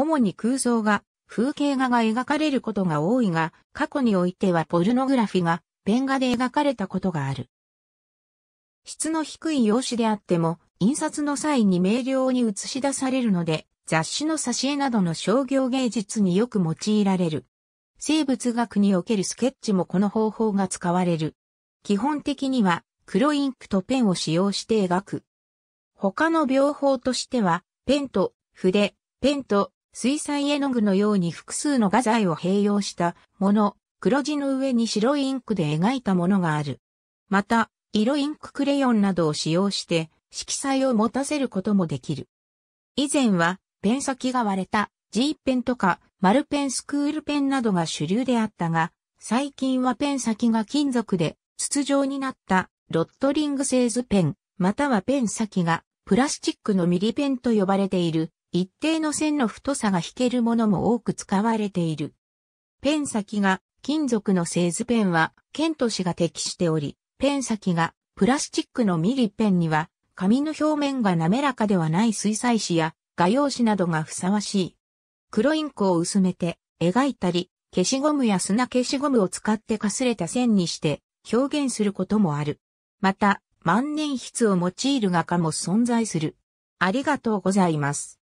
主に空想画、風景画が描かれることが多いが、過去においてはポルノグラフィがペン画で描かれたことがある。質の低い用紙であっても、印刷の際に明瞭に映し出されるので、雑誌の挿絵などの商業芸術によく用いられる。生物学におけるスケッチもこの方法が使われる。基本的には黒インクとペンを使用して描く。他の描法としては、ペンと筆、ペンと水彩絵の具のように複数の画材を併用したもの、黒地の上に白いインクで描いたものがある。また、色インククレヨンなどを使用して色彩を持たせることもできる。以前はペン先が割れた G ペンとか丸ペンスクールペンなどが主流であったが、最近はペン先が金属で筒状になったロットリング製図ペン、またはペン先がプラスチックのミリペンと呼ばれている一定の線の太さが引けるものも多く使われている。ペン先が金属の製図ペンはケント氏が適しており、ペン先がプラスチックのミリペンには紙の表面が滑らかではない水彩紙や画用紙などがふさわしい。黒インクを薄めて描いたり、消しゴムや砂消しゴムを使ってかすれた線にして表現することもある。また、万年筆を用いる画家も存在する。ありがとうございます。